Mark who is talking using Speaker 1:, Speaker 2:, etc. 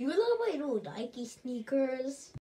Speaker 1: You love my new Nike sneakers?